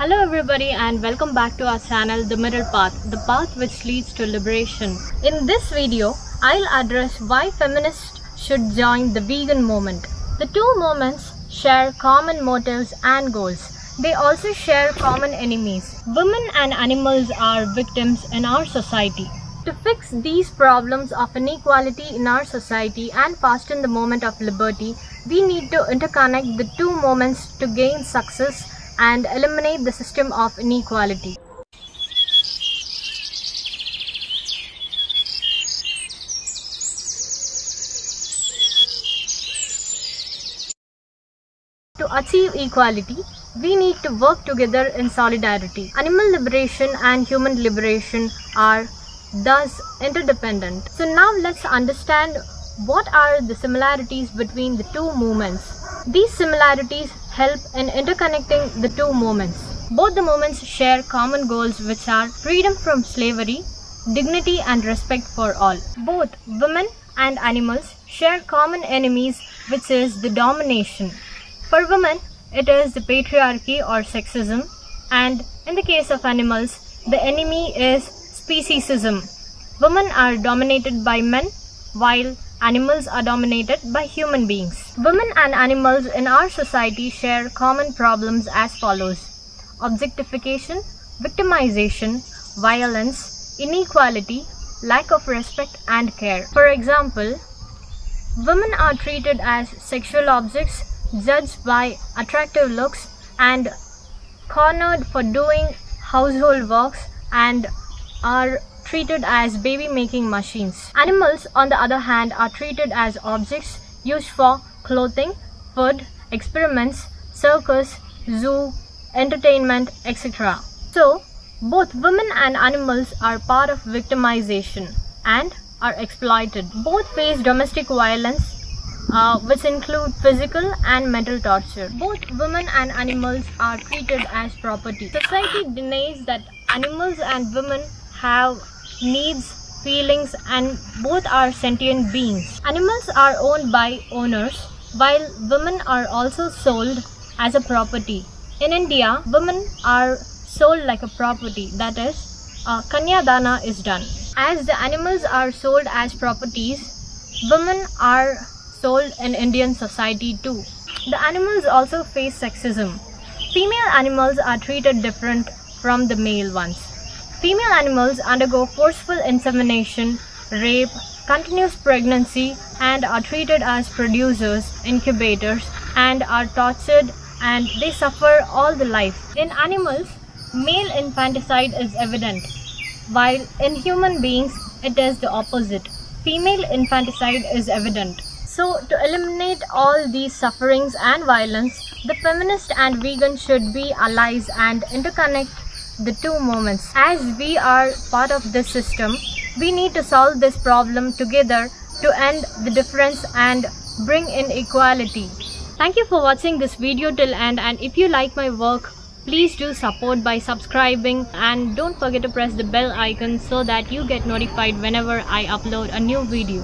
Hello everybody and welcome back to our channel The Middle Path, the path which leads to liberation. In this video, I'll address why feminists should join the vegan movement. The two movements share common motives and goals. They also share common enemies. Women and animals are victims in our society. To fix these problems of inequality in our society and fasten the moment of liberty, we need to interconnect the two moments to gain success and eliminate the system of inequality. To achieve equality, we need to work together in solidarity. Animal liberation and human liberation are thus interdependent. So now let's understand what are the similarities between the two movements. These similarities help in interconnecting the two movements. Both the movements share common goals which are freedom from slavery, dignity and respect for all. Both women and animals share common enemies which is the domination. For women, it is the patriarchy or sexism and in the case of animals, the enemy is speciesism. Women are dominated by men while animals are dominated by human beings. Women and animals in our society share common problems as follows. Objectification, victimization, violence, inequality, lack of respect and care. For example, women are treated as sexual objects judged by attractive looks and cornered for doing household works and are treated as baby making machines. Animals, on the other hand, are treated as objects used for clothing, food, experiments, circus, zoo, entertainment, etc. So, both women and animals are part of victimization and are exploited. Both face domestic violence uh, which include physical and mental torture. Both women and animals are treated as property. Society denies that animals and women have needs, feelings and both are sentient beings. Animals are owned by owners while women are also sold as a property. In India, women are sold like a property that is, uh, Kanya Dana is done. As the animals are sold as properties, women are sold in Indian society too. The animals also face sexism. Female animals are treated different from the male ones. Female animals undergo forceful insemination, rape, continuous pregnancy and are treated as producers, incubators and are tortured and they suffer all the life. In animals, male infanticide is evident, while in human beings it is the opposite. Female infanticide is evident. So, to eliminate all these sufferings and violence, the feminist and vegan should be allies and interconnect the two moments. As we are part of this system, we need to solve this problem together to end the difference and bring in equality. Thank you for watching this video till end and if you like my work, please do support by subscribing and don't forget to press the bell icon so that you get notified whenever I upload a new video.